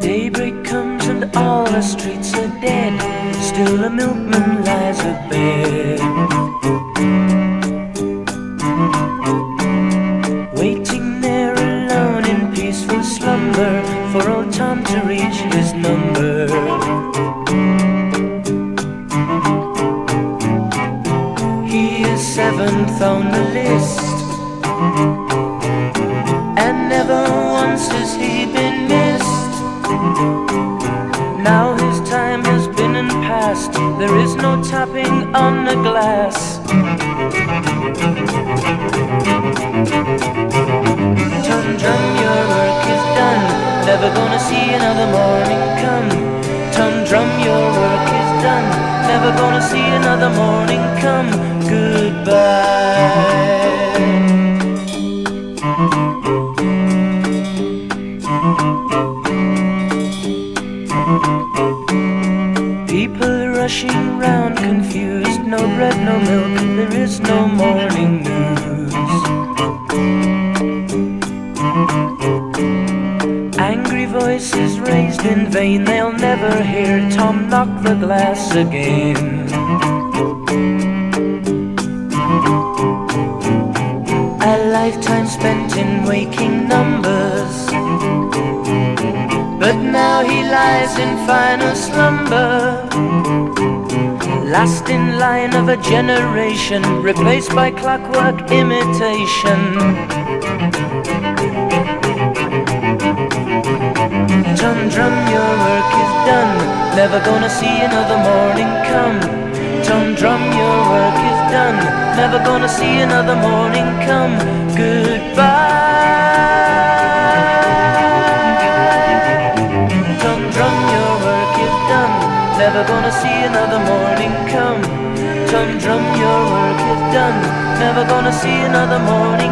Daybreak comes and all the streets are dead. Still the milkman lies abed. Waiting there alone in peaceful slumber for old Tom to reach his number. Kissed. And never once has he been missed. Now his time has been and past. There is no tapping on the glass. Tom Drum, your work is done. Never gonna see another morning come. Tom Drum, your work is done. Never gonna see another morning come. Goodbye. People rushing round confused. No bread, no milk, there is no morning news. Angry voices raised in vain, they'll never hear Tom knock the glass again. Lifetime spent in waking numbers. But now he lies in final slumber. Last in line of a generation, replaced by clockwork imitation. Drum, your work is done. Never gonna see another morning come. Drum, your. Never gonna see another morning come. Goodbye. Tom Drum, your work is done. Never gonna see another morning come. Tom Drum, your work is done. Never gonna see another morning.